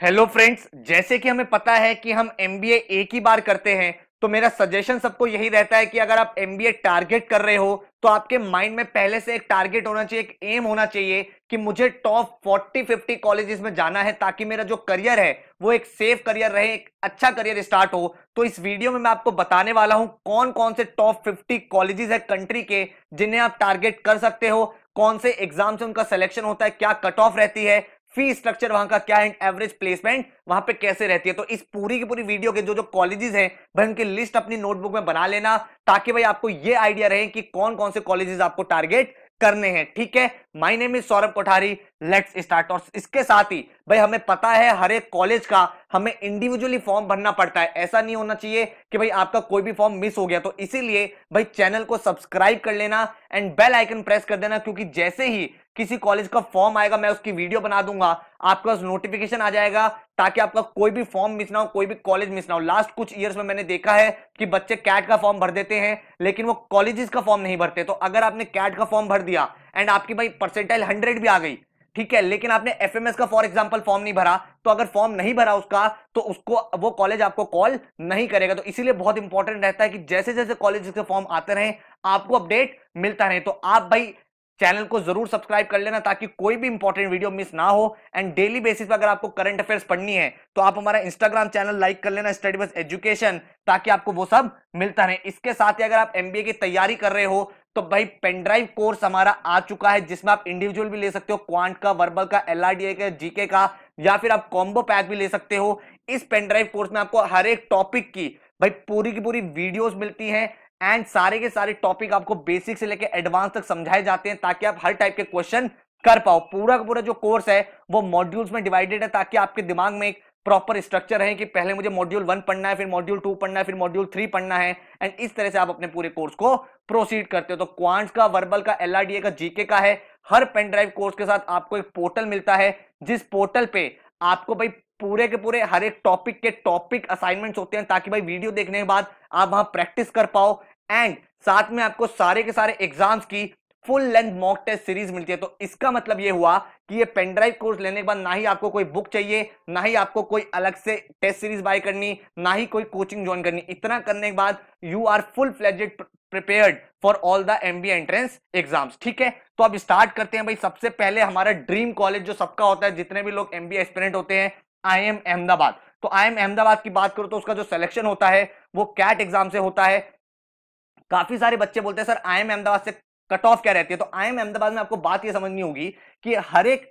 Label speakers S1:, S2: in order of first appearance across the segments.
S1: Hello friends जैसे कि हमें पता है कि हम एमबीए एक ही बार करते हैं तो मेरा सजेशन सबको यही रहता है कि अगर आप एमबीए टारगेट कर रहे हो तो आपके माइंड में पहले से एक टारगेट होना चाहिए, एक एम होना चाहिए कि मुझे टॉप 40 50 कॉलेजेस में जाना है ताकि मेरा जो करियर है, वो एक सेफ़ करियर रहे, एक अच्छा करियर स्टार्ट हो। तो इस वीडियो में मैं आपको बताने वाला हूँ कौन कौन से टॉप 50 कॉलेजेस है कंट्री के जिन्हें आप टारगेट कर सकते हो, कौन से एग्ज़ाम से उनका सिलेक्शन होता है, क्या कट ऑफ़ रहती है फ़ी स्ट्रक्चर वहाँ का क्या है? एवरेज प्लेसमेंट वहाँ पे कैसे रहती है? तो इस पूरी की पूरी वीडियो के जो जो कॉलेजेस हैं भाई उनकी लिस्ट अपनी नोटबुक में बना लेना ताकि भाई आपको ये आइडिया रहे कि कौन कौन से कॉलेजेस आपको टारगेट करने हैं, ठीक है? My name is Saurabh Kothari let's start और इसके साथ ही, भाई हमें पता है हर एक कॉलेज का हमें इंडिविजुअली फॉर्म भरना पड़ता है। ऐसा नहीं होना चाहिए कि भाई आपका कोई भी फॉर्म मिस हो गया। तो इसीलिए भाई चैनल को सब्सक्राइब कर लेना एंड बेल आइकन प्रेस कर देना क्योंकि जैसे ही किसी कॉलेज का फॉर्म आएगा, मैं उसकी वीडियो बना दूँगा। आपके नोटिफिकेशन आ जाएगा ताकि आपका कोई भी फॉर्म मिस ना हो, कोई भी कॉलेज मिस ना हो। लास्ट कुछ ईयर्स में मैंने देखा है कि बच्चे कैट का फॉर्म भर देते हैं, लेकिन वो कॉलेजेस का फॉर्म नहीं भरते। तो अगर आपने कैट का फॉर्म भर दिया एंड आपकी भाई परसेंटाइल हंड्रेड भी आ गई ठीक है, लेकिन आपने एफएमएस का फॉर एग्ज़ाम्पल फॉर्म नहीं भरा तो अगर फॉर्म नहीं भरा उसका तो उसको, वो कॉलेज आपको कॉल नहीं करेगा। तो इसीलिए बहुत इंपॉर्टेंट रहता है कि जैसे जैसे कॉलेज के फॉर्म आते रहे, आपको अपडेट मिलता रहे। तो आप भाई चैनल को ज़रूर सब्सक्राइब कर लेना ताकि कोई भी इंपॉर्टेंट वीडियो मिस ना हो। एंड डेली बेसिस पर अगर आपको करंट अफेयर्स पढ़नी है तो आप हमारा इंस्टाग्राम चैनल लाइक कर लेना स्टडी बस एजुकेशन ताकि आपको वो सब मिलता रहे। इसके साथ ही अगर आप एमबीए की तैयारी कर रहे हो तो भाई पेनड्राइव कोर्स हमारा आ चुका है, जिसमें आप इंडिविजुअल भी ले सकते हो क्वांट का वर्बल का एल का जीके का, या फिर आप कॉम्बो पैक भी ले सकते हो। इस पेनड्राइव कोर्स में आपको हर एक टॉपिक की भाई पूरी की पूरी वीडियोस मिलती हैं एंड सारे के सारे टॉपिक आपको बेसिक से लेकर एडवांस तक समझाए जाते हैं, ताकि आप हर टाइप के क्वेश्चन कर पाओ। पूरा का पूरा जो कोर्स है, वो मॉड्यूल्स में डिवाइडेड है, ताकि आपके दिमाग में एक प्रॉपर स्ट्रक्चर है कि पहले मुझे मॉड्यूल वन पढ़ना है, फिर मॉड्यूल टू पढ़ना है, फिर मॉड्यूल थ्री पढ़ना है एंड इस तरह से आप अपने पूरे कोर्स को प्रोसीड करते हो। तो क्वांट्स का वर्बल का एलआरडी का जीके का है। हर पेन ड्राइव कोर्स के साथ आपको एक पोर्टल मिलता है, जिस पोर्टल पे आपको भाई पूरे के पूरे हर एक टॉपिक के टॉपिक असाइनमेंट्स होते हैं, ताकि भाई वीडियो देखने के बाद आप वहाँ प्रैक्टिस कर पाओ। एंड साथ में आपको सारे के सारे एग्ज़ाम्स की full length mock test series मिलती है। तो इसका मतलब ये हुआ कि ये पेनड्राइव कोर्स लेने के बाद ना ही आपको कोई बुक चाहिए, ना ही आपको कोई अलग से टेस्ट सीरीज़ बाय करनी, ना ही कोई कोचिंग ज्वाइन करनी। इतना करने के बाद you are full fledged prepared for all the MBA entrance exams ठीक है? तो अब स्टार्ट करते हैं भाई। सबसे पहले हमारा ड्रीम कॉलेज जो सबका होता है, जितने भी लोग एमबीए एस्पिरेंट होते हैं आई एम अहमदाबाद तो आई एम अहमदाबाद की बात करो तो उसका जो सिलेक्शन होता है, वो कैट एग्ज़ाम से होता है। काफ़ी सारे बच्चे बोलते हैं, सर आई एम अहमदाबाद से कट ऑफ़ क्या रहती है? तो आई एम अहमदाबाद में आपको बात यह समझनी होगी कि हर एक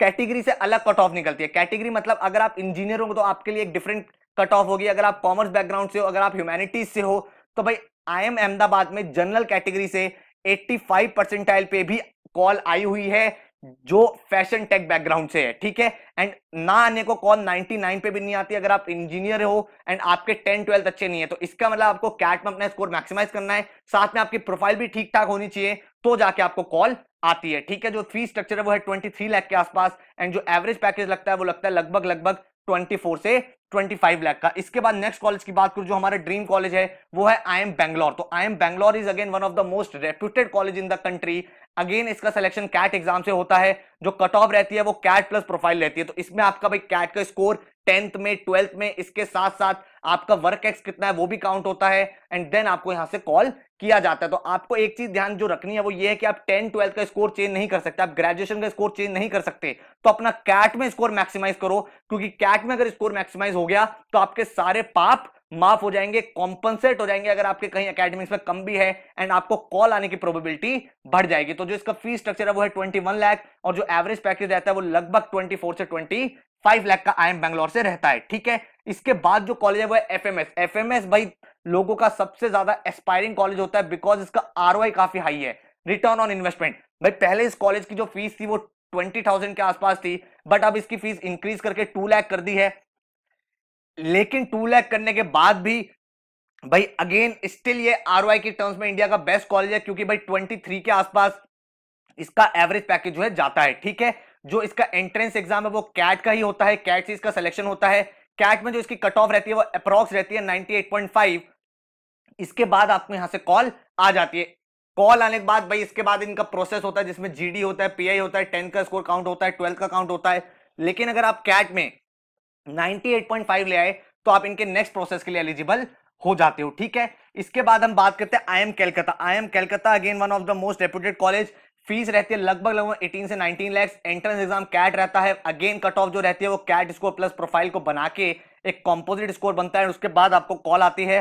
S1: कैटेगरी से अलग कट ऑफ़ निकलती है। कैटेगरी मतलब अगर आप इंजीनियर हो तो आपके लिए एक डिफरेंट कट ऑफ़ होगी। अगर आप कॉमर्स बैकग्राउंड से हो, अगर आप ह्यूमैनिटीज से हो तो भाई आई एम अहमदाबाद में जनरल कैटेगरी से 85 परसेंटाइल पे भी कॉल आई हुई है। जो फ़ैशन टेक बैकग्राउंड से है, ठीक है? एंड ना आने को कॉल 99 पे भी नहीं आती अगर आप इंजीनियर हो एंड आपके 10 12 अच्छे नहीं है तो इसका मतलब आपको कैट में अपना स्कोर मैक्सिमाइज करना है। साथ में आपकी प्रोफ़ाइल भी ठीक ठाक होनी चाहिए तो जाके आपको कॉल आती है, ठीक है? जो फ़ीस स्ट्रक्चर है, वो है 23 लाख के आसपास एंड जो एवरेज पैकेज लगता है, वो लगता है लगभग लगभग 24 से 25 लाख का। इसके बाद नेक्स्ट कॉलेज की बात करूँ, जो हमारा ड्रीम कॉलेज है, वो है आई एम बैंगलोर तो I M Bangalore is again one of the most reputed college in the country again इसका सिलेक्शन कैट एग्ज़ाम से होता है। जो कट ऑफ़ रहती है, वो कैट प्लस प्रोफ़ाइल रहती है। तो इसमें आपका भाई कैट का स्कोर टेंथ में ट्वेल्थ में, इसके साथ साथ आपका वर्क एक्स कितना है, वो भी काउंट होता है। एंड देन आपको यहाँ से कॉल किया जाता है। तो आपको एक चीज़ ध्यान जो रखनी है, वो ये है कि आप टेंथ ट्वेल्थ का स्कोर चेंज नहीं कर सकते। आप ग्रेजुएशन का स्कोर चेंज नहीं कर सकते। तो अपना कैट में स्कोर मैक्सिमाइज करो। क्योंकि कैट में अगर स्कोर मैक्सिमाइज हो गया तो आपके सारे पाप माफ़ हो जाएँगे कॉम्पनसेट हो जाएँगे अगर आपके कहीं अकेडमिक्स में कम भी है एंड आपको कॉल आने की प्रोबेबिलिटी बढ़ जाएगी। तो जो इसका फ़ीस स्ट्रक्चर है वो है 21 लाख और जो एवरेज पैकेज रहता है वो लगभग 24 से 25 लाख का आई एम बैंगलोर से रहता है, ठीक है? इसके बाद जो कॉलेज है वो F M S F M S भाई, लोगों का सबसे ज़्यादा एस्पायरिंग कॉलेज होता है बिकॉज़ इसका आर काफ़ी हाई है। रिटर्न ऑन इन्वेस्टमेंट भाई, पहले इस कॉलेज की जो फ़ीस थी वो ट्वेंटी थाउज़ेंड के आसपास थी बट अब इसकी फ़ीस इंक्रीज करके टू लैख कर दी है। लेकिन टू लैख करने के बाद भी, भाई अगेन स्टिल ये आर की टर्म्स में इंडिया का बेस्ट कॉलेज है, क्योंकि भाई ट्वेंटी थ्री के आसपास इसका एवरेज पैकेज जो है जाता है, ठीक है? जो इसका एंट्रेंस एग्ज़ाम है, वो कैट का ही होता है कैट से इसका सिलेक्शन होता है। कैट में जो इसकी कट ऑफ़ रहती है, वो अप्रोक्स रहती है 98.5 इसके बाद आपको यहाँ से कॉल आ जाती है। कॉल आने के बाद, भाई, इसके बाद इनका प्रोसेस होता है, जिसमें जीडी होता है पीआई होता है टेंथ का स्कोर काउंट होता है ट्वेल्थ का काउंट होता है। लेकिन अगर आप कैट में 98.5 ले आए तो आप इनके नेक्स्ट प्रोसेस के लिए एलिजिबल हो जाते हो, ठीक है? इसके बाद हम बात करते हैं I M Calcutta I M Calcutta again one of the most reputed college fees रहती है लगभग लगभग 18 से 19 लैक्स एंट्रेंस एग्ज़ाम कैट रहता है. अगेन कट ऑफ़ जो रहती है वो कैट स्कोर प्लस प्रोफ़ाइल को बना के एक कॉम्पोजिट स्कोर बनता है उसके बाद आपको कॉल आती है.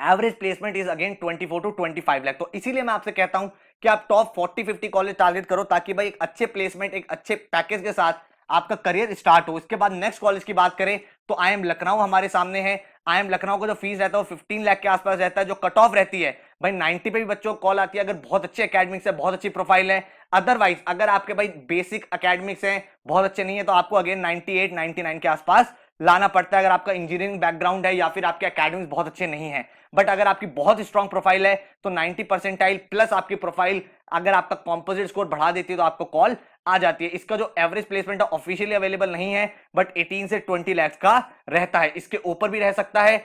S1: Average placement is again 24 to 25 lakh तो इसीलिए मैं आपसे कहता हूँ कि आप टॉप 40 50 कॉलेज टारगेट करो ताकि भाई एक अच्छे प्लेसमेंट एक अच्छे पैकेज के साथ आपका करियर स्टार्ट हो, इसके बाद नेक्स्ट कॉलेज की बात करें तो आई एम लखनऊ हमारे सामने है। आई एम लखनऊ का जो फ़ीस रहता है वो 15 लाख के आसपास रहता है, जो कट ऑफ़ रहती है। भाई 90 पे भी बच्चों को कॉल आती है, अगर बहुत अच्छे अकेडमिक्स है, बहुत अच्छी प्रोफ़ाइल है अदरवाइज़ अगर आपके भाई बेसिक अकेडमिक्स हैं, बहुत अच्छे नहीं है तो आपको अगेन 98 99 के आसपास लाना पड़ता है। अगर आपका इंजीनियरिंग बैकग्राउंड है या फिर आपके अकेडमिक्स बहुत अच्छे नहीं है बट अगर आपकी बहुत स्ट्रॉन्ग प्रोफ़ाइल है तो 90 परसेंटाइल प्लस आपकी प्रोफ़ाइल अगर आपका कॉम्पोजिट स्कोर बढ़ा देती है तो आपको कॉल आ जाती है। इसका जो एवरेज प्लेसमेंट है ऑफिशियली अवेलेबल नहीं है बट 18 से 20 लैक्स का रहता है। इसके ऊपर भी रह सकता है,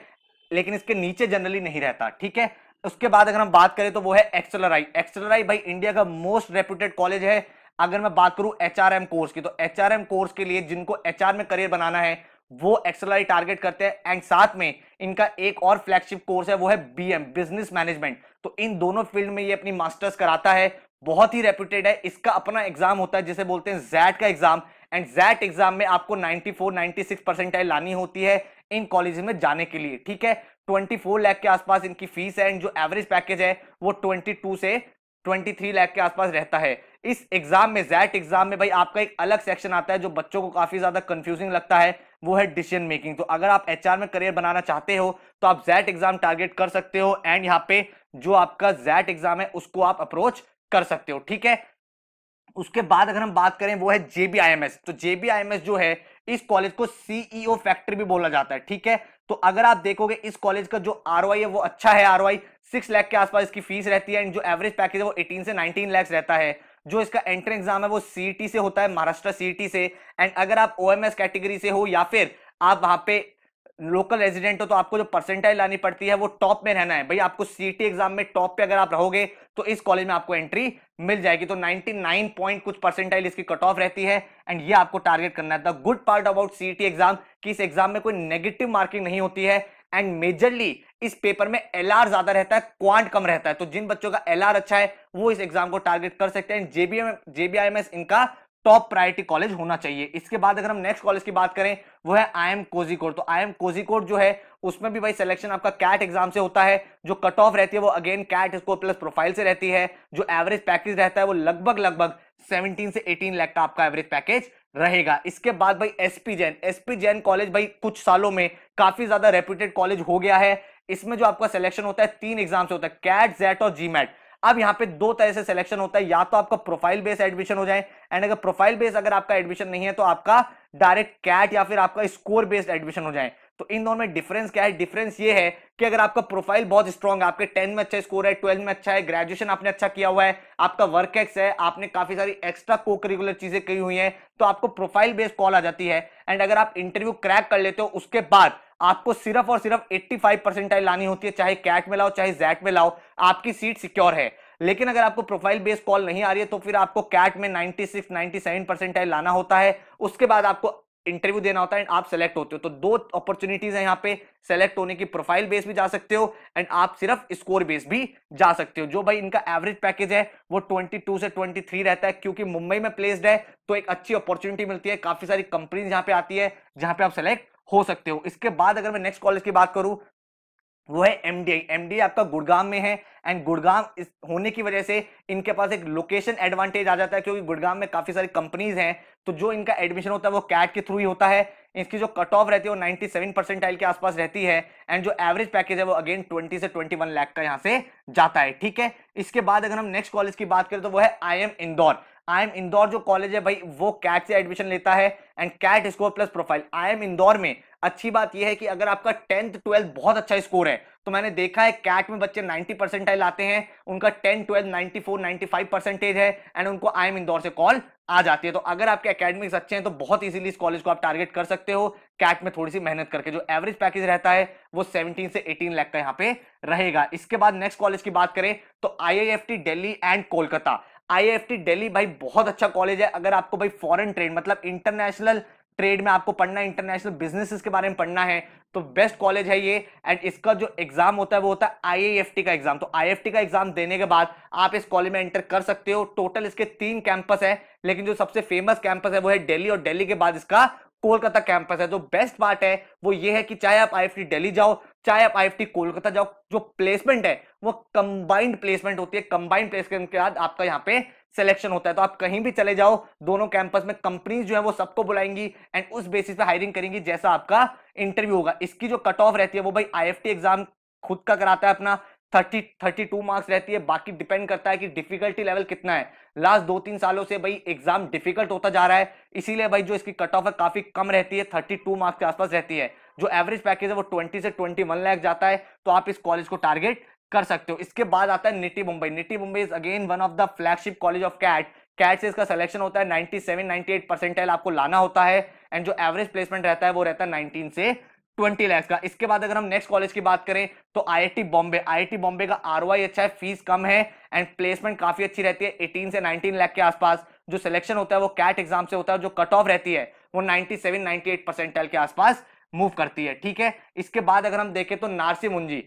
S1: लेकिन इसके नीचे जनरली नहीं रहता, ठीक है? उसके बाद अगर हम बात करें तो वो है एक्सलराई एक्सलराई भाई इंडिया का मोस्ट रेप्यूटेड कॉलेज है। अगर मैं बात करूँ एचआरएम कोर्स की तो एचआरएम कोर्स के लिए जिनको एचआर में करियर बनाना है, वो एक्सलराई टारगेट करते हैं। एंड साथ में इनका एक और फ्लैगशिप कोर्स है, वो है बीएम बिज़नेस मैनेजमेंट तो इन दोनों फ़ील्ड में ये अपनी मास्टर्स कराता है। बहुत ही रेप्यूटेड है। इसका अपना एग्ज़ाम होता है, जिसे बोलते हैं जैट का एग्ज़ाम एंड जैट एग्ज़ाम में आपको 94 96 परसेंटाइल लानी होती है इन कॉलेज में जाने के लिए, ठीक है? 24 लाख के आसपास इनकी फ़ीस है एंड जो एवरेज पैकेज है, वो 22 से 23 लाख के आसपास रहता है। इस एग्ज़ाम में जैट एग्ज़ाम में भाई आपका एक अलग सेक्शन आता है, जो बच्चों को काफ़ी ज़्यादा कंफ्यूजिंग लगता है, वो है डिसीज़न मेकिंग तो अगर आप एचआर में करियर बनाना चाहते हो तो आप जैट एग्ज़ाम टारगेट कर सकते हो एंड यहाँ पे जो आपका जैट एग्ज़ाम है, उसको आप अप्रोच कर सकते हो, ठीक है? उसके बाद अगर हम बात करें, वो है जेबीआईएमएस तो जेबीआईएमएस जो है, इस कॉलेज को सीईओ फैक्ट्री भी बोला जाता है, ठीक है? तो अगर आप देखोगे, इस कॉलेज का जो आर है, वो अच्छा है आर सिक्स लाख के आसपास इसकी फ़ीस रहती है एंड जो एवरेज पैकेज है, वो एटीन से नाइनटीन लैक्स रहता है। जो इसका एंट्रेंस एग्ज़ाम है, वो सीईटी से होता है, महाराष्ट्र सीईटी से। एंड अगर आप ओएमएस कैटेगरी से हो, या फिर आप वहाँ पे लोकल रेजिडेंट हो तो आपको जो परसेंटाइल लानी पड़ती है, वो टॉप में रहना है। भाई, आपको सीटी एग्ज़ाम में टॉप पे अगर आप रहोगे तो इस कॉलेज में आपको एंट्री मिल जाएगी। तो 99 पॉइंट कुछ परसेंटाइल इसकी कट ऑफ़ रहती है एंड ये आपको टारगेट करना है। The good part about CET exam कि इस एग्ज़ाम में कोई नेगेटिव मार्किंग नहीं होती है एंड मेजरली इस पेपर में एलआर ज़्यादा रहता है क्वांट कम रहता है। तो जिन बच्चों का एलआर अच्छा है, वो इस एग्ज़ाम को टारगेट कर सकते हैं। जेबीएम जेबीआईएमएस इनका टॉप प्रायोरिटी कॉलेज होना चाहिए। इसके बाद अगर हम नेक्स्ट कॉलेज की बात करें, वो है आई एम कोजिकोड तो आई एम कोजिकोड जो है, उसमें भी भाई सिलेक्शन आपका कैट एग्ज़ाम से होता है। जो कट ऑफ़ रहती है, वो again CAT score plus profile से रहती है। जो एवरेज पैकेज रहता है, वो लगभग लगभग 17 से 18 लाख का आपका एवरेज पैकेज रहेगा। इसके बाद भाई SP Jain SP Jain college भाई कुछ सालों में काफ़ी ज़्यादा रेप्यूटेड कॉलेज हो गया है। इसमें जो आपका सिलेक्शन होता है, तीन एग्ज़ाम से होता है। कैट जेट और जी अब यहाँ पे दो तरह से सिलेक्शन होता है। या तो आपका प्रोफ़ाइल बेस एडमिशन हो जाए एंड अगर प्रोफ़ाइल बेस अगर आपका एडमिशन नहीं है तो आपका डायरेक्ट कैट या फिर आपका स्कोर बेस्ड एडमिशन हो जाए। तो इन दोनों में डिफरेंस क्या है? डिफरेंस ये है कि अगर आपका प्रोफ़ाइल बहुत स्ट्रॉन्ग है, आपके टेंथ में अच्छा स्कोर है ट्वेल्थ में अच्छा है ग्रेजुएशन आपने अच्छा किया हुआ है, आपका वर्क एक्स है, आपने काफ़ी सारी एक्स्ट्रा को करिकुलर चीज़ें की हुई है तो आपको प्रोफ़ाइल बेस्ड कॉल आ जाती है। एंड अगर आप इंटरव्यू क्रैक कर लेते हो, उसके बाद आपको सिर्फ़ और सिर्फ़ 85 परसेंटाइल लानी होती है, चाहे कैट में लाओ, चाहे जैट में लाओ, आपकी सीट सिक्योर है। लेकिन अगर आपको प्रोफ़ाइल बेस्ड कॉल नहीं आ रही है तो फिर आपको कैट में 96 97 परसेंटाइल लाना होता है। उसके बाद आपको इंटरव्यू देना होता है एंड आप सेलेक्ट होते हो। तो दो अपॉर्चुनिटीज़ है यहाँ पे सेलेक्ट होने की प्रोफ़ाइल बेस भी जा सकते हो एंड आप सिर्फ़ स्कोर बेस भी जा सकते हो। जो भाई इनका एवरेज पैकेज है, वो 22 से 23 रहता है, क्योंकि मुंबई में प्लेस्ड है तो एक अच्छी अपॉर्चुनिटी मिलती है। काफ़ी सारी कंपनीज़ यहाँ पे आती है, जहाँ पे आप सेलेक्ट हो सकते हो। इसके बाद अगर मैं नेक्स्ट कॉलेज की बात करूँ, वो है एमडीआई एमडीआई आपका गुड़गांव में है एंड गुड़गांव इस होने की वजह से इनके पास एक लोकेशन एडवांटेज आ जाता है क्योंकि गुड़गांव में काफ़ी सारी कंपनीज़ हैं तो जो इनका एडमिशन होता है वो कैट के थ्रू ही होता है। इसकी जो कट ऑफ़ रहती है वो 97 परसेंटाइल के आसपास रहती है एंड जो एवरेज पैकेज है वो अगेन 20 से 21 लाख का यहाँ से जाता है, ठीक है? इसके बाद अगर हम नेक्स्ट कॉलेज की बात करें तो वो है I M Indore I M Indore जो कॉलेज है भाई, वो कैट से एडमिशन लेता है and CAT score plus profile I M Indore में. अच्छी बात यह है कि अगर आपका टेंथ ट्वेल्थ बहुत अच्छा स्कोर है तो मैंने देखा है कैट में बच्चे 90 परसेंटाइल आते हैं, उनका टेन ट्वेल्थ 94 95 परसेंटेज है एंड उनको आई एम इंदौर से कॉल आ जाती है. तो अगर आपके अकेडमिक्स अच्छे हैं तो बहुत इजीली इस कॉलेज को आप टारगेट कर सकते हो. कैट में थोड़ी सी मेहनत करके, जो एवरेज पैकेज रहता है, वो 17 से 18 लाख का यहाँ पे रहेगा. इसके बाद नेक्स्ट कॉलेज की बात करें तो I Delhi and Kolkata IIFT Delhi भाई बहुत अच्छा कॉलेज है। अगर आपको भाई फॉरेन ट्रेड मतलब इंटरनेशनल ट्रेड में आपको पढ़ना है इंटरनेशनल बिजनेसेस के बारे में पढ़ना है तो बेस्ट कॉलेज है ये। एंड इसका जो एग्ज़ाम होता है, वो होता है आईआईएफटी का एग्ज़ाम तो आईएफटी का एग्ज़ाम देने के बाद आप इस कॉलेज में एंटर कर सकते हो। टोटल इसके तीन कैंपस है, लेकिन जो सबसे फ़ेमस कैंपस है, वो है दिल्ली और दिल्ली के बाद इसका कोलकाता कैंपस है। जो बेस्ट पार्ट है, वो ये है कि चाहे आप आईएफटी दिल्ली जाओ चाहे आप आईएफटी कोलकाता जाओ, जो प्लेसमेंट है, वो कंबाइंड प्लेसमेंट होती है। कंबाइंड प्लेसमेंट के बाद आपका यहाँ पे सिलेक्शन होता है। तो आप कहीं भी चले जाओ, दोनों कैंपस में कंपनीज़ जो है वो सबको बुलाएँगी एंड उस बेसिस पे हायरिंग करेंगी, जैसा आपका इंटरव्यू होगा। इसकी जो कट ऑफ़ रहती है, वो भाई आईएफटी एग्ज़ाम खुद का कराता है अपना। थर्टी थर्टी टू मार्क्स रहती है। बाकी डिपेंड करता है कि डिफिकल्टी लेवल कितना है। लास्ट दो तीन सालों से भाई एग्ज़ाम डिफ़िकल्ट होता जा रहा है। इसीलिए भाई जो इसकी कट ऑफ़ है, काफ़ी कम रहती है। थर्टी टू मार्क्स के आसपास रहती है। जो एवरेज पैकेज है वो ट्वेंटी से ट्वेंटी वन लाख जाता है तो आप इस कॉलेज को टारगेट कर सकते हो। इसके बाद आता है NITIE Mumbai NITIE Mumbai is again one of the flagship college of CAT CAT से इसका सिलेक्शन होता है 97 98 परसेंटाइल आपको लाना होता है एंड जो एवरेज प्लेसमेंट रहता है वो रहता है 19 से 20 लैक्स का। इसके बाद अगर हम नेक्स्ट कॉलेज की बात करें तो आईआईटी बॉम्बे आईआईटी बॉम्बे का आरओआई अच्छा है फ़ीस कम है एंड प्लेसमेंट काफ़ी अच्छी रहती है 18 से 19 लाख के आसपास। जो सिलेक्शन होता है वो कैट एग्ज़ाम से होता है, जो कट ऑफ़ रहती है, वो 97 98 परसेंटाइल के आसपास मूव करती है, ठीक है? इसके बाद अगर हम देखें तो नारसी मुंजी।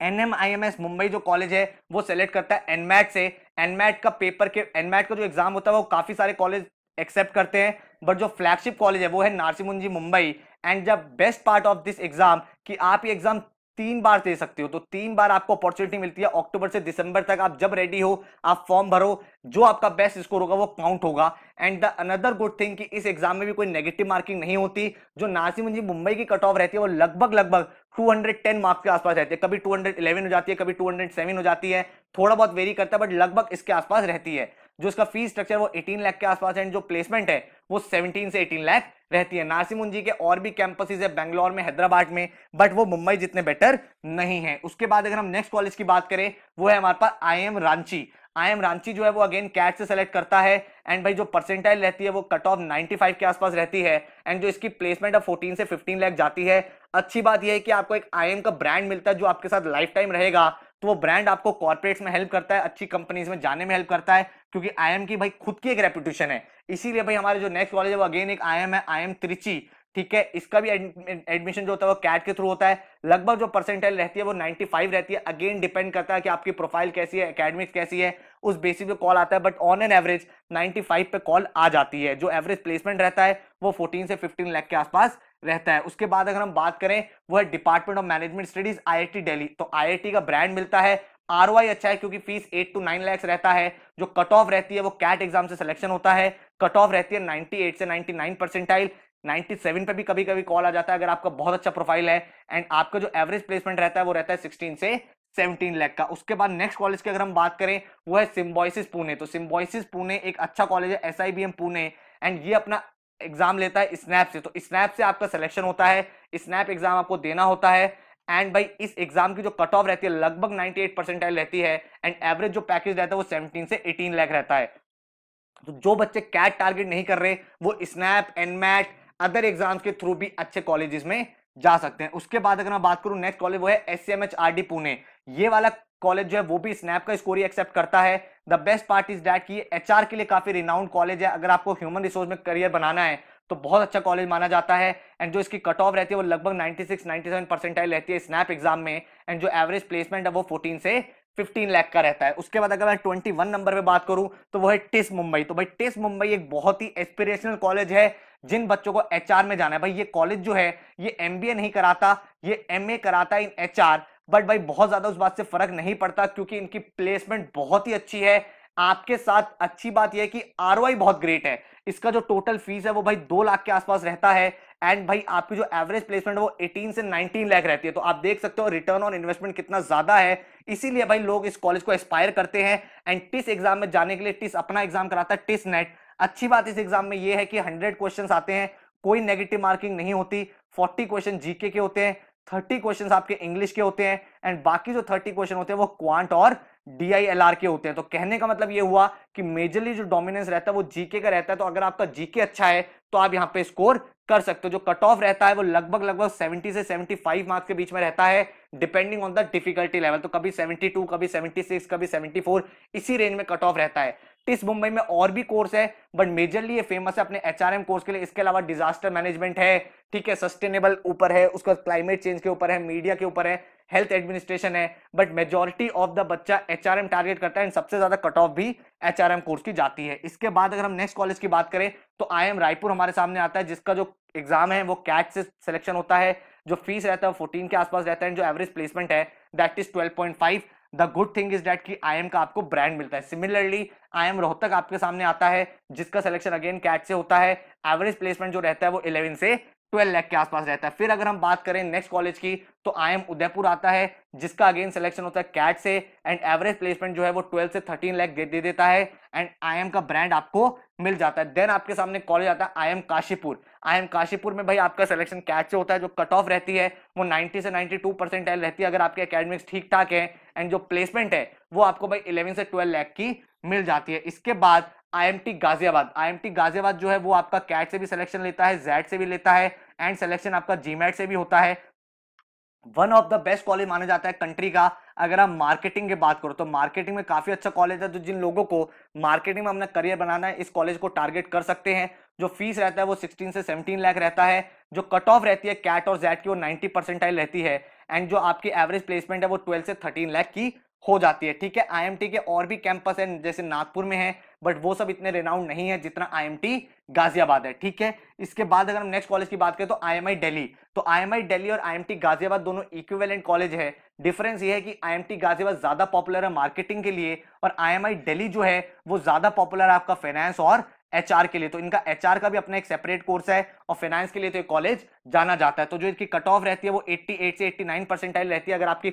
S1: एनएमआईएमएस मुंबई जो कॉलेज है, वो सेलेक्ट करता है एनमैट से। एनमैट का पेपर के एनमैट का जो एग्ज़ाम होता है, वो काफ़ी सारे कॉलेज एक्सेप्ट करते हैं। बट जो फ्लैगशिप कॉलेज है, वो है Narsee Monjee Mumbai. And the best part of this exam कि आप ये एग्ज़ाम तीन बार दे सकते हो तो तीन बार आपको अपॉर्चुनिटी मिलती है। अक्टूबर से दिसंबर तक आप जब रेडी हो, आप फॉर्म भरो, जो आपका बेस्ट स्कोर होगा वो काउंट होगा। And the another good thing कि इस एग्ज़ाम में भी कोई नेगेटिव मार्किंग नहीं होती, जो नासी जी मुंबई की कट ऑफ़ रहती है, वो लगभग लगभग 210 मार्क्स के आसपास रहती है। कभी 211 हो जाती है, कभी 207 हो जाती है। थोड़ा बहुत वेरी करता है बट लगभग इसके आसपास रहती है। जो इसका फ़ीस स्ट्रक्चर वो 18 लाख के आसपास है। जो प्लेसमेंट है, वो 17 से 18 लाख रहती है। नासिमुंजी के और भी कैंपसेस है बेंगलोर में, हैदराबाद में बट वो मुंबई जितने बेटर नहीं है। उसके बाद अगर हम नेक्स्ट कॉलेज की बात करें, वो है हमारे पास I M Ranchi I M Ranchi जो है वो अगेन कैट से सेलेक्ट करता है एंड भाई जो परसेंटाइल रहती है वो कट ऑफ़ 95 के आसपास रहती है एंड जो इसकी प्लेसमेंट है 14 से 15 लाख जाती है। अच्छी बात यह है कि आपको एक आईएम का ब्रांड मिलता है जो आपके साथ लाइफ टाइम रहेगा। तो वो ब्रांड आपको कॉर्पोरेट्स में हेल्प करता है, अच्छी कंपनीज़ में जाने में हेल्प करता है, क्योंकि आईएम की भाई खुद की एक रेपुटेशन है। इसीलिए भाई हमारे जो नेक्स्ट कॉलेज है, वो अगेन एक आईएम है आईएम त्रिची ठीक है? इसका भी एडमिशन जो होता है, वो कैट के थ्रू होता है। लगभग जो परसेंटेज रहती है, वो 95 रहती है। अगेन डिपेंड करता है कि आपकी प्रोफ़ाइल कैसी है एकेडमिक्स कैसी है। उस बेसिस पे कॉल आता है बट ऑन एन एवरेज 95 पे कॉल आ जाती है। जो एवरेज प्लेसमेंट रहता है, वो 14 से 15 लाख के आसपास रहता है। उसके बाद अगर हम बात करें, वो है department of management studies I Delhi तो आईआईटी का ब्रांड मिलता है। आर अच्छा है क्योंकि fees eight to nine lakhs रहता है। जो कट ऑफ़ रहती है, वो कैट एग्ज़ाम से सिलेक्शन होता है। कट ऑफ़ रहती है 98 से 99 परसेंटाइल 97 पे भी कभी कभी कॉल आ जाता है अगर आपका बहुत अच्छा प्रोफ़ाइल है। एंड आपका जो एवरेज प्लेसमेंट रहता है, वो रहता है 16 से 17 लाख का। उसके बाद नेक्स्ट कॉलेज की अगर हम बात करें, वो है सिम्बॉइसिस पुणे तो सिम्बोइसिस पुणे एक अच्छा कॉलेज है एसआईबीएम पुणे एंड ये अपना एग्ज़ाम लेता है स्नैप से। तो स्नैप से आपका सिलेक्शन होता है, स्नैप एग्ज़ाम आपको देना होता है एंड भाई इस एग्ज़ाम की जो कट ऑफ़ रहती है, लगभग 98 परसेंटाइल रहती है एंड एवरेज जो पैकेज रहता है वो 17 से 18 लाख रहता है। तो जो बच्चे कैट टारगेट नहीं कर रहे, वो स्नैप एनमैट अदर एग्ज़ाम्स के थ्रू भी अच्छे कॉलेजेस में जा सकते हैं। उसके बाद अगर मैं बात करूँ नेक्स्ट कॉलेज वो है एस डी पुणे ये वाला कॉलेज जो है वो भी स्नैप का स्कोर ही एक्सेप्ट करता है। The best part is that की एच के लिए काफ़ी रिनाउंड कॉलेज है। अगर आपको ह्यूमन रिसोर्स में करियर बनाना है तो बहुत अच्छा कॉलेज माना जाता है। एंड जो इसकी कट ऑफ़ रहती है, वो लगभग 96 97 परसेंटाइल रहती है स्नैप एग्ज़ाम में। एंड जो एवरेज प्लेसमेंट है, वो 14 से 15 लाख का रहता है। उसके बाद अगर मैं 21 नंबर पे बात करूँ तो वो है टिस मुंबई तो भाई टिस मुंबई एक बहुत ही एस्पिरेशनल कॉलेज है। जिन बच्चों को एचआर में जाना है। भाई ये कॉलेज जो है, ये एमबीए नहीं कराता, ये एमए कराता है इन एचआर बट भाई, बहुत ज़्यादा उस बात से फ़र्क नहीं पड़ता क्योंकि इनकी प्लेसमेंट बहुत ही अच्छी है। आपके साथ अच्छी बात यह है कि आर बहुत ग्रेट है। इसका जो टोटल फ़ीस है वो भाई दो लाख के आसपास रहता है एंड भाई आपकी जो एवरेज प्लेसमेंट है वो 18 से 19 लाख रहती है। तो आप देख सकते हो रिटर्न ऑन इन्वेस्टमेंट कितना ज़्यादा है। इसीलिए भाई लोग इस कॉलेज को एस्पायर करते हैं एंड टिस एग्ज़ाम में जाने के लिए टिस अपना एग्ज़ाम कराता है टिस नेट अच्छी बात इस एग्ज़ाम में ये है कि हंड्रेड क्वेश्चन आते हैं, कोई नेगेटिव मार्किंग नहीं होती फोर्टी क्वेश्चन जीके के होते हैं। थर्टी क्वेश्चन आपके इंग्लिश के होते हैं एंड बाकी जो थर्टी क्वेश्चन होते हैं वो क्वांट और डीआईएलआर के होते हैं। तो कहने का मतलब ये हुआ कि मेजरली जो डोमिनेंस रहता है वो जीके का रहता है। तो अगर आपका जीके अच्छा है तो आप यहाँ पे स्कोर कर सकते हो। जो कट ऑफ़ रहता है वो लगभग लगभग 70 से 75 मार्क्स के बीच में रहता है depending on the difficulty level तो कभी 72 कभी 76 कभी 74 इसी रेंज में कट ऑफ़ रहता है। टिस मुंबई में और भी कोर्स है बट मेजरली ये फ़ेमस है अपने एचआरएम कोर्स के लिए। इसके अलावा डिजास्टर मैनेजमेंट है, ठीक है सस्टेनेबल ऊपर है, उसका क्लाइमेट चेंज के ऊपर है मीडिया के ऊपर है हेल्थ एडमिनिस्ट्रेशन है बट मेजोरिटी ऑफ़ द बच्चा एचआरएम टारगेट करता है एंड सबसे ज़्यादा कट ऑफ़ भी एचआरएम कोर्स की जाती है। इसके बाद अगर हम नेक्स्ट कॉलेज की बात करें तो आई एम रायपुर हमारे सामने आता है, जिसका जो एग्ज़ाम है, वो कैट से सिलेक्शन होता है, जो फ़ीस रहता है फोर्टीन के आसपास रहता है जो एवरेज प्लेसमेंट है that is twelve point five the good thing is that की आई एम का आपको ब्रांड मिलता है। सिमिलरली, आई एम रोहतक आपके सामने आता है, जिसका सिलेक्शन अगेन कैट से होता है। एवरेज प्लेसमेंट जो रहता है वो इलेवन से ट्वेल्व लैख के आसपास रहता है। फिर अगर हम बात करें नेक्स्ट कॉलेज की तो आई एम उदयपुर आता है, जिसका अगेन सिलेक्शन होता है कैट से। एंड एवरेज प्लेसमेंट जो है वो ट्वेल्व से थर्टीन लैख दे देता है। एंड आई एम का ब्रांड आपको मिल जाता है। देन आपके सामने कॉलेज आता है I M Kashipur I M Kashipur में भाई आपका सिलेक्शन कैच से होता है, जो कट ऑफ़ रहती है, वो 90 से 92 परसेंट रहती है। अगर आपके अकेडमिक्स ठीक ठाक है एंड जो प्लेसमेंट है, वो आपको भाई 11 से 12 लाख की मिल जाती है। इसके बाद आईएमटी गाजियाबाद। आईएमटी गाजियाबाद जो है, वो आपका कैट से भी सिलेक्शन लेता है जेड से भी लेता है एंड सिलेक्शन आपका जीमेट से भी होता है। One of the best college माना जाता है कंट्री का। अगर आप मार्केटिंग की बात करो तो मार्केटिंग में काफ़ी अच्छा कॉलेज है तो जिन लोगों को मार्केटिंग में अपना करियर बनाना है, इस कॉलेज को टारगेट कर सकते हैं। जो फ़ीस रहता है वो 16 से 17 लाख रहता है। जो कट ऑफ़ रहती है कैट और जेट की, वो 90 परसेंटाइल रहती है। एंड जो आपकी एवरेज प्लेसमेंट है वो 12 से 13 लाख की हो जाती है। ठीक है आईएमटी के और भी कैंपस है, जैसे नागपुर में है बट वो सब इतने रेनाउंड नहीं है जितना आईएमटी गाजियाबाद है, ठीक है? इसके बाद अगर हम नेक्स्ट कॉलेज की बात करें तो आईएमआई दिल्ली तो आईएमआई दिल्ली और आईएमटी गाजियाबाद दोनों इक्विवेलेंट कॉलेज है। डिफरेंस ये है कि आईएमटी गाजियाबाद ज़्यादा पॉपुलर है मार्केटिंग के लिए और आईएमआई दिल्ली जो है, वो ज़्यादा पॉपुलर है आपका फाइनेंस और एचआर के लिए। तो इनका एचआर का भी अपना एक सेपरेट कोर्स है और फाइनेंस के लिए तो कॉलेज जाना जाता है। तो जो इसकी कट ऑफ़ रहती है वो 88 से 89 परसेंटाइल रहती है। अगर आपकी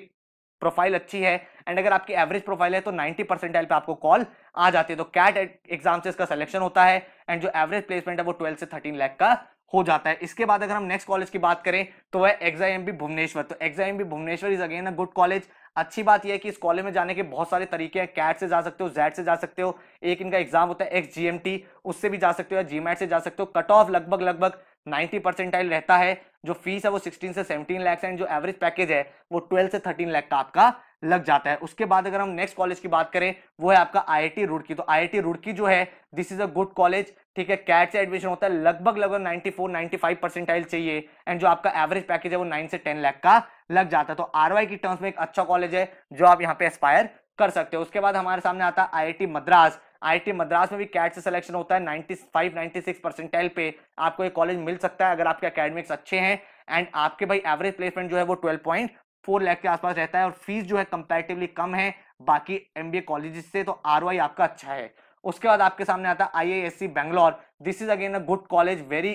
S1: प्रोफ़ाइल अच्छी है एंड अगर आपकी एवरेज प्रोफ़ाइल है तो 90 परसेंटाइल पे आपको कॉल आ जाती है। तो कैट एग्ज़ाम से इसका सिलेक्शन होता है एंड जो एवरेज प्लेसमेंट है वो 12 से 13 लाख का हो जाता है। इसके बाद अगर हम नेक्स्ट कॉलेज की बात करें तो वह एक्साइम भी भुवनेश्वर। तो एक्साइम भी Bhubaneswar is again a good college अच्छी बात यह है कि इस कॉलेज में जाने के बहुत सारे तरीके हैं। कैट से जा सकते हो जेड से जा सकते हो। एक इनका एग्ज़ाम होता है एक्स उससे भी जा सकते हो या जीमैट से जा सकते हो। कट ऑफ़ लगभग लगभग 90 परसेंटाइल रहता है। जो फ़ीस है वो 16 से 17 लाख एंड जो एवरेज पैकेज है वो 12 से 13 लाख का आपका लग जाता है। उसके बाद अगर हम नेक्स्ट कॉलेज की बात करें, वो है आपका आईआईटी रुड़की तो आईआईटी रुड़की जो है this is a good college ठीक है? कैट से एडमिशन होता है। लगभग लगभग 94 95 परसेंटाइल चाहिए। एंड जो आपका एवरेज पैकेज है वो 9 से 10 लाख का लग जाता है। तो आरवाई की टर्म्स में एक अच्छा कॉलेज है, जो आप यहाँ पे एस्पायर कर सकते हो। उसके बाद हमारे सामने आता है आईआईटी मद्रास। आईआईटी मद्रास में भी कैट से सिलेक्शन होता है 95 96 परसेंटाइल पे आपको ये कॉलेज मिल सकता है अगर आपके अकेडमिक्स अच्छे हैं। एंड आपके भाई एवरेज प्लेसमेंट जो है वो 12.4 लाख के आसपास रहता है और फ़ीस जो है कंपेरेटिवली कम है बाकी एमबीए कॉलेजेस से तो आर आपका अच्छा है। उसके बाद आपके सामने आता है I Bangalore this is again a good college very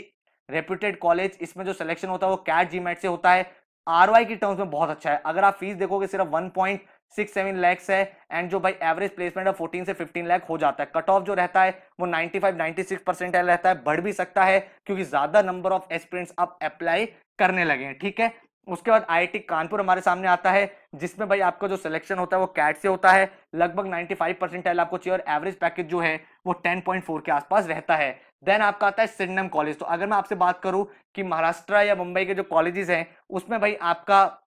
S1: reputed college इसमें जो सिलेक्शन होता है वो कैट जी से होता है। आर वाई की टर्म्स में बहुत अच्छा है। अगर आप फ़ीस देखोगे, सिर्फ़ one point six seven lakhs है एंड जो भाई एवरेज प्लेसमेंट है फोर्टीन से फिफ्टीन लैख हो जाता है। कट ऑफ़ जो रहता है, वो 95 96 परसेंट रहता है। बढ़ भी सकता है, क्योंकि ज़्यादा नंबर ऑफ़ एस्पिरेंट्स आप अप्लाई करने लगे हैं, ठीक है? उसके बाद आईआईटी कानपुर हमारे सामने आता है, जिसमें भाई आपका जो सिलेक्शन होता है, वो कैट से होता है। लगभग 95 परसेंटाइल आपको चाहिए। और एवरेज पैकेज जो है वो 10.4 के आसपास रहता है। देन आपका आता है सिडनम कॉलेज तो अगर मैं आपसे बात करूँ कि महाराष्ट्र या मुंबई के जो कॉलेजेस हैं, उसमें भाई आपका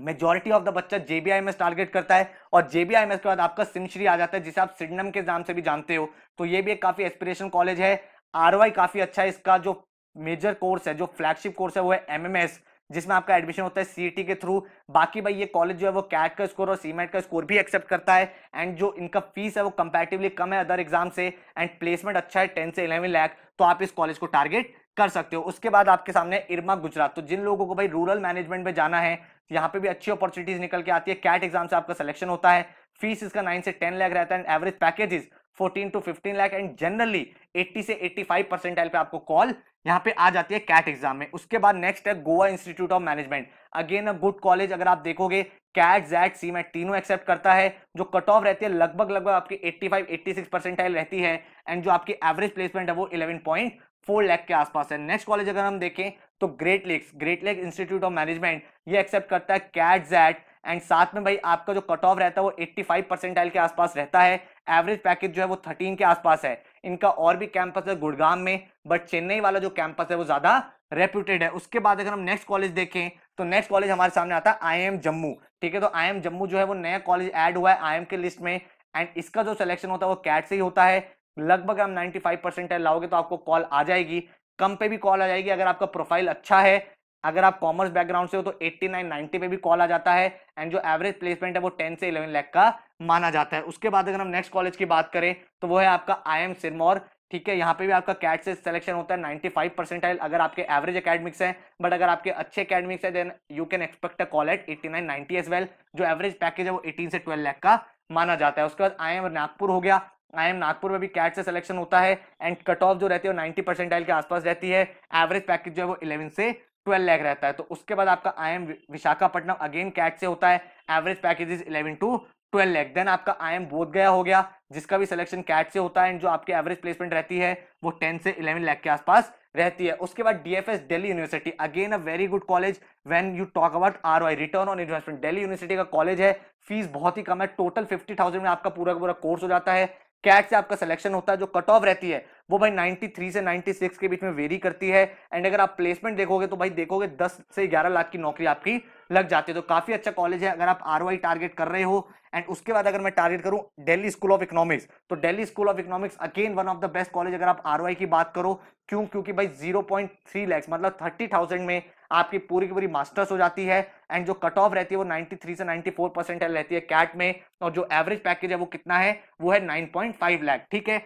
S1: मेजोरिटी ऑफ़ द बच्चा जेबीआईएमएस टारगेट करता है और जेबीआईएमएस के बाद आपका सिमश्री आ जाता है, जिसे आप सिडनम के नाम से भी जानते हो। तो ये भी एक काफ़ी एस्पिरेशन कॉलेज है। आरवाई काफ़ी अच्छा है। इसका जो मेजर कोर्स है, जो फ्लैगशिप कोर्स है, वो है एमएमएस जिसमें आपका एडमिशन होता है सीईटी के थ्रू बाकी भाई, ये कॉलेज जो है वो कैट का स्कोर और सीमेट का स्कोर भी एक्सेप्ट करता है। एंड जो इनका फ़ीस है वो कंपेरेटिवली कम है अदर एग्ज़ाम से। एंड प्लेसमेंट अच्छा है टेन से इलेवन लाख तो आप इस कॉलेज को टारगेट कर सकते हो। उसके बाद आपके सामने इरमा गुजरात तो जिन लोगों को भाई रूरल मैनेजमेंट में जाना है, यहाँ पे भी अच्छी अपॉर्चुनिटीज़ निकल के आती है। कैट एग्ज़ाम से आपका सिलेक्शन होता है। फ़ीस इसका नाइन से टेन लाख रहता है। And average package is 14 to 15 lakh and generally 80 से 85 परसेंटाइल पे आपको कॉल यहाँ पे आ जाती है कैट एग्ज़ाम में। उसके बाद नेक्स्ट है Goa institute of management again a good college अगर आप देखोगे कैट जैट सी मैट तीनों एक्सेप्ट करता है, जो कट ऑफ़ रहती है लगभग लगभग आपकी 85 86 परसेंटाइल रहती है एंड जो आपकी एवरेज प्लेसमेंट है वो 11.4 लाख के आसपास है। नेक्स्ट कॉलेज अगर हम देखें तो Great Lakes Great Lake institute of management ये एक्सेप्ट करता है कैट जैट एंड साथ में भाई आपका जो कट ऑफ़ रहता है वो 85 परसेंटाइल के आसपास रहता है। एवरेज पैकेज जो है वो 13 के आसपास है। इनका और भी कैंपस है गुड़गाम में बट चेन्नई वाला जो कैंपस है वो ज़्यादा रेप्यूटेड है। उसके बाद अगर हम नेक्स्ट कॉलेज देखें तो नेक्स्ट कॉलेज हमारे सामने आता है आई जम्मू ठीक है तो आई जम्मू जो है वो नया कॉलेज ऐड हुआ है आई के लिस्ट में एंड इसका जो सिलेक्शन होता है वो कैट से ही होता है। लगभग हम 95 परसेंट लाओगे तो आपको कॉल आ जाएगी। कम पे भी कॉल आ जाएगी अगर आपका प्रोफ़ाइल अच्छा है। अगर आप कॉमर्स बैकग्राउंड से हो तो 89 90 पे भी कॉल आ जाता है एंड जो एवरेज प्लेसमेंट है वो 10 से 11 लाख का माना जाता है। उसके बाद अगर हम नेक्स्ट कॉलेज की बात करें तो वो है आपका आई एम सिरमौर ठीक है? यहाँ पे भी आपका कैट से सिलेक्शन होता है 95 परसेंटाइल अगर आपके एवरेज अकेडमिक्स है बट अगर आपके अच्छे अकेडमिक्स है then you can expect a call at 89 90 as well जो एवरेज पैकेज है वो 18 से 12 लाख का माना जाता है। उसके बाद आई एम नागपुर हो गया। आई एम नागपुर में भी कैट से सिलेक्शन होता है एंड कट ऑफ़ जो रहती है वो नाइन्टी परसेंटाइल के आसपास रहती है। एवरेज पैकेज जो है वो इलेवन से ट्वेल्व लैख रहता है तो उसके बाद आपका I M Visakhapatnam again CAT से होता है। Average package is eleven to twelve lakh then आपका आई एम बोध गया, हो गया, जिसका भी सिलेक्शन कैट से होता है जो आपकी एवरेज प्लेसमेंट रहती है, वो टेन से इलेवन लाख के आसपास रहती है। उसके बाद DFS Delhi university, again a very good college when you talk about R I, return on investment. Delhi university का कॉलेज है, फ़ीस बहुत ही कम है, टोटल फिफ्टी थाउज़ेंड में आपका पूरा पूरा कोर्स हो जाता है। कैट से आपका सिलेक्शन होता है, जो कट ऑफ़ रहती है वो भाई 93 से 96 के बीच में वेरी करती है। एंड अगर आप प्लेसमेंट देखोगे तो भाई देखोगे 10 से 11 लाख की नौकरी आपकी लग जाती है। तो काफ़ी अच्छा कॉलेज है। अगर आप आर टारगेट कर रहे हो एंड उसके बाद अगर मैं टारगेट करूँ दिल्ली स्कूल ऑफ़ इकोनॉमिक्स तो Delhi school of economics again one of the best college अगर आप आर की बात करो क्यों? क्योंकि भाई 0.3 लैक्स मतलब 30,000 में आपकी पूरी की पूरी मास्टर्स हो जाती है। एंड जो कट ऑफ़ रहती है वो 93 से 94 परसेंट रहती है कैट में। और जो एवरेज पैकेज है वो कितना है? वो है 9.5 लाख ठीक है?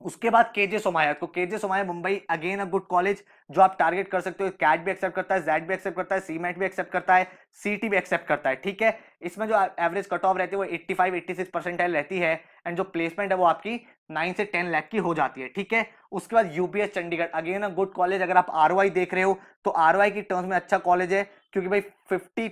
S1: उसके बाद केजे सोमाया तो KJ Somaiya Mumbai again a good college जो आप टारगेट कर सकते हो कैट भी एक्सेप्ट करता है जेड भी एक्सेप्ट करता है सीमेट भी एक्सेप्ट करता है सीटी भी एक्सेप्ट करता है, ठीक है? इसमें जो एवरेज कट ऑफ़ रहती है, वो 85 86 परसेंटाइल रहती है एंड जो प्लेसमेंट है, वो आपकी 9 से 10 लाख की हो जाती है, ठीक है? उसके बाद UPS Chandigarh again a good college अगर आप आर देख रहे हो तो आर की टर्म्स में अच्छा कॉलेज है, क्योंकि भाई फिफ्टी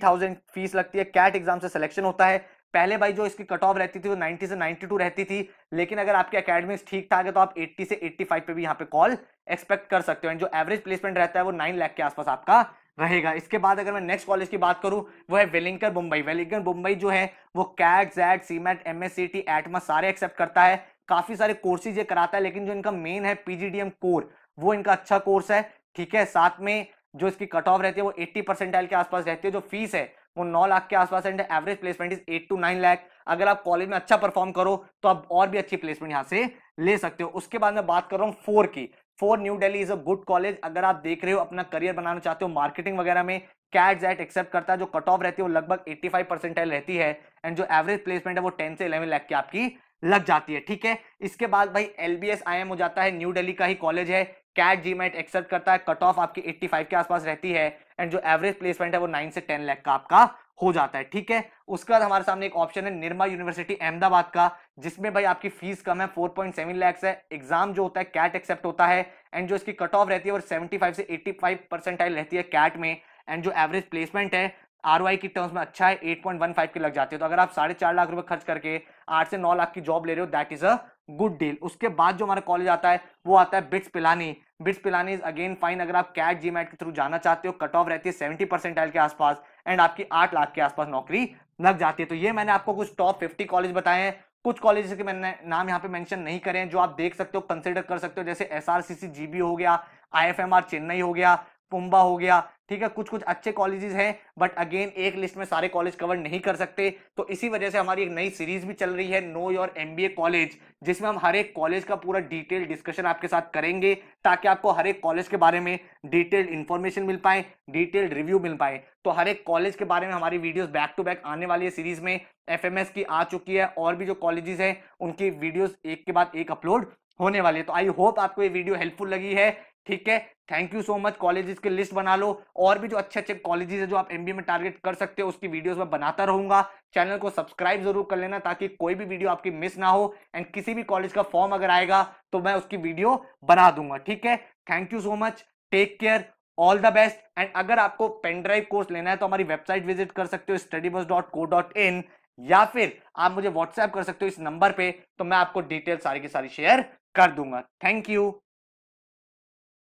S1: फ़ीस लगती है कैट एग्ज़ाम से सिलेक्शन होता है पहले भाई जो इसकी कट ऑफ़ रहती थी वो 90 से 92 रहती थी, लेकिन अगर आपके अकेडमिक्स ठीक ठाक है तो आप 80 से 85 पे भी यहाँ पे कॉल एक्सपेक्ट कर सकते हो। एंड जो एवरेज प्लेसमेंट रहता है वो 9 लाख के आसपास आपका रहेगा। इसके बाद अगर मैं नेक्स्ट कॉलेज की बात करूँ, वो है वेलिंगकर मुंबई वेलिंगकर मुंबई जो है, वो CAT XAT CMAT M S T सारे एक्सेप्ट करता है। काफ़ी सारे कोर्सेज ये कराता है, लेकिन जो इनका मेन है पीजीडीएम कोर वो इनका अच्छा कोर्स है। ठीक है, साथ में जो इसकी कट ऑफ़ रहती है वो 80 परसेंटाइल के आसपास रहती है, जो फ़ीस है वो नौ लाख के आसपास and average placement is eight to nine lakh अगर आप कॉलेज में अच्छा परफॉर्म करो तो आप और भी अच्छी प्लेसमेंट यहाँ से ले सकते हो। उसके बाद मैं बात कर रहा हूँ फोर की। FORE New Delhi is a good college अगर आप देख रहे हो अपना करियर बनाना चाहते हो मार्केटिंग वगैरह में कैट जैट एक्सेप्ट करता है, जो कट ऑफ़ रहती है, वो लगभग 85 परसेंटाइल रहती है। एंड जो एवरेज प्लेसमेंट है, वो 10 से 11 लाख की आपकी लग जाती है, ठीक है? इसके बाद भाई एलबीएस आईएम हो जाता है न्यू दिल्ली का ही कॉलेज है। कैट जी मैट एक्सेप्ट करता है कट ऑफ़ आपकी 85 के आसपास रहती है। एंड जो एवरेज प्लेसमेंट है वो नाइन से टेन लैख का आपका हो जाता है, ठीक है? उसके बाद हमारे सामने एक ऑप्शन है निर्मा यूनिवर्सिटी अहमदाबाद का, जिसमें भाई आपकी फ़ीस कम है 4.7 लैक्स है। एग्ज़ाम जो होता है कैट एक्सेप्ट होता है एंड जो इसकी कट ऑफ़ रहती है वो 75 से 85 परसेंटाइल रहती है कैट में। एंड जो एवरेज प्लेसमेंट है आर की टर्म्स में अच्छा है 8.15 की लग जाती है। तो अगर आप साढ़े चार लाख रुपए खर्च करके आठ से नौ लाख की जॉब ले रहे हो that is a good deal उसके बाद जो हमारा कॉलेज आता है, वो आता है BITS Pilani BITS Pilani is again fine अगर आप कैट जी के थ्रू जाना चाहते हो कट ऑफ़ रहती है सेवेंटी परसेंटाइल के आसपास एंड आपकी आठ लाख के आसपास नौकरी लग जाती है। तो ये मैंने आपको कुछ टॉप फिफ्टी कॉलेज बताए हैं। कुछ कॉलेज के मैंने नाम यहाँ पे मेंशन नहीं करे हैं, जो आप देख सकते हो कंसिडर कर सकते हो। जैसे एस आर सी सी हो गया I F M R Chennai हो गया पुम्बा हो गया ठीक है कुछ कुछ अच्छे कॉलेजेस हैं बट अगेन एक लिस्ट में सारे कॉलेज कवर नहीं कर सकते। तो इसी वजह से हमारी एक नई सीरीज़ भी चल रही है नो योर एमबीए कॉलेज जिसमें हम हर एक कॉलेज का पूरा डिटेल डिस्कशन आपके साथ करेंगे, ताकि आपको हर एक कॉलेज के बारे में डिटेल्ड इन्फॉर्मेशन मिल पाए डिटेल्ड रिव्यू मिल पाए। तो हर एक कॉलेज के बारे में हमारी वीडियोस बैक टू बैक आने वाली है सीरीज़ में एफएमएस की आ चुकी है, और भी जो कॉलेजेस हैं, उनकी वीडियोस एक के बाद एक अपलोड होने वाली है। तो आई होप आपको ये वीडियो हेल्पफुल लगी है। ठीक है? Thank you so much colleges की लिस्ट बना लो। और भी जो अच्छे अच्छे कॉलेजेस है जो आप एमबीए में टारगेट कर सकते हो, उसकी वीडियोस मैं बनाता रहूँगा। चैनल को सब्सक्राइब ज़रूर कर लेना ताकि कोई भी वीडियो आपकी मिस ना हो। एंड किसी भी कॉलेज का फॉर्म अगर आएगा तो मैं उसकी वीडियो बना दूँगा। ठीक है? Thank you so much take care all the best and अगर आपको पेन ड्राइव कोर्स लेना है तो हमारी वेबसाइट विज़िट कर सकते हो स्टडी बस डॉट को डॉट इन या फिर आप मुझे व्हाट्सएप कर सकते हो इस नंबर पे तो मैं आपको डिटेल सारी की सारी शेयर कर दूँगा। Thank you